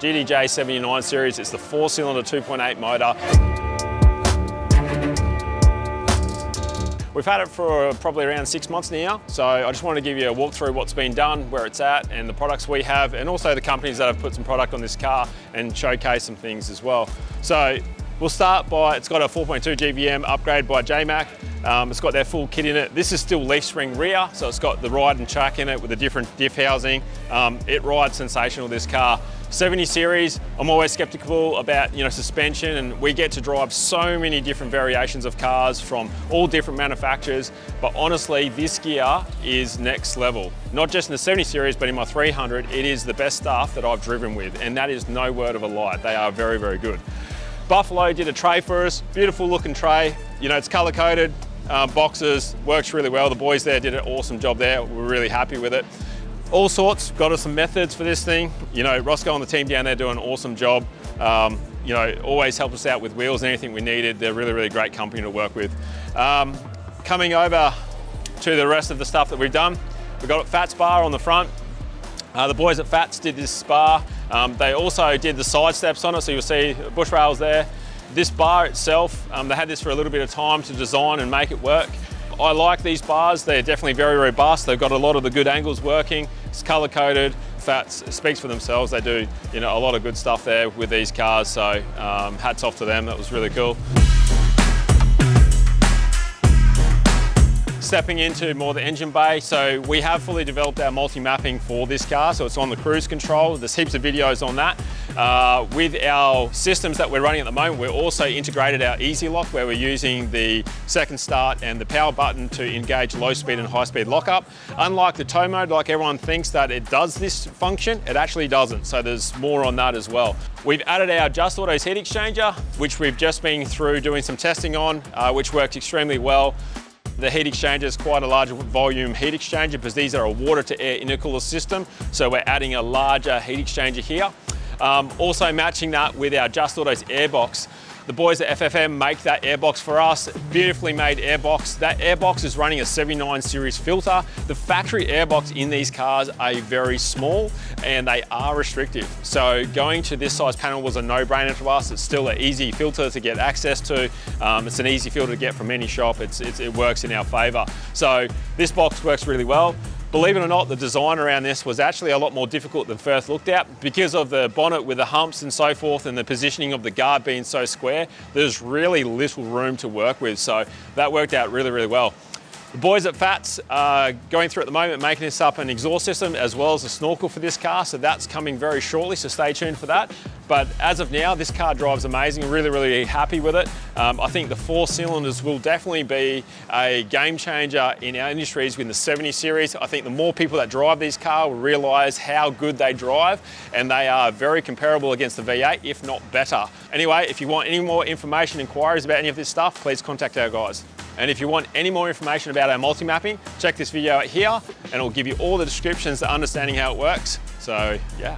GDJ 79 series. It's the four cylinder 2.8 motor. We've had it for probably around six months now, so I just wanted to give you a walk through what's been done, where it's at, and the products we have, and also the companies that have put some product on this car and showcase some things as well. So we'll start by, it's got a 4.2 GVM upgrade by Jmacx. Um, it's got their full kit in it. This is still leaf spring rear, so it's got the ride and track in it with a different diff housing. Um, it rides sensational, this car. 70 series, I'm always skeptical about you know suspension and we get to drive so many different variations of cars from all different manufacturers, but honestly this gear is next level. Not just in the 70 series, but in my 300, it is the best stuff that I've driven with and that is no word of a lie. They are very, very good. Buffalo did a tray for us, beautiful looking tray. You know, it's color coded, uh, boxes, works really well. The boys there did an awesome job there. We're really happy with it all sorts, got us some methods for this thing. You know, Roscoe and the team down there do an awesome job. Um, you know, always help us out with wheels and anything we needed. They're really, really great company to work with. Um, coming over to the rest of the stuff that we've done, we've got a FATZ bar on the front. Uh, the boys at FATZ did this bar. Um, they also did the side steps on it, so you'll see bush rails there. This bar itself, um, they had this for a little bit of time to design and make it work. I like these bars. They're definitely very robust. They've got a lot of the good angles working. It's color coded. FATZ speaks for themselves. They do, you know, a lot of good stuff there with these cars. So um, hats off to them. That was really cool. Stepping into more the engine bay, so we have fully developed our multi-mapping for this car, so it's on the cruise control. There's heaps of videos on that. Uh, with our systems that we're running at the moment, we're also integrated our Easy Lock, where we're using the second start and the power button to engage low speed and high speed lockup. Unlike the tow mode, like everyone thinks that it does this function, it actually doesn't, so there's more on that as well. We've added our Just Autos heat exchanger, which we've just been through doing some testing on, uh, which works extremely well. The heat exchanger is quite a large volume heat exchanger because these are a water to air intercooler system. So we're adding a larger heat exchanger here. Um, also matching that with our Just Autos airbox. The boys at FFM make that airbox for us, beautifully made airbox. That airbox is running a 79 series filter. The factory airbox in these cars are very small and they are restrictive. So going to this size panel was a no-brainer to us. It's still an easy filter to get access to. Um, it's an easy filter to get from any shop. It's, it's, it works in our favor. So this box works really well. Believe it or not, the design around this was actually a lot more difficult than first looked at. Because of the bonnet with the humps and so forth and the positioning of the guard being so square, there's really little room to work with. So that worked out really, really well. The boys at FATZ are going through at the moment making this up an exhaust system as well as a snorkel for this car, so that's coming very shortly, so stay tuned for that. But as of now, this car drives amazing, really, really happy with it. Um, I think the four cylinders will definitely be a game changer in our industries with the 70 series. I think the more people that drive these cars will realise how good they drive and they are very comparable against the V8, if not better. Anyway, if you want any more information, inquiries about any of this stuff, please contact our guys. And if you want any more information about our multi-mapping, check this video out here and it'll give you all the descriptions to understanding how it works. So yeah.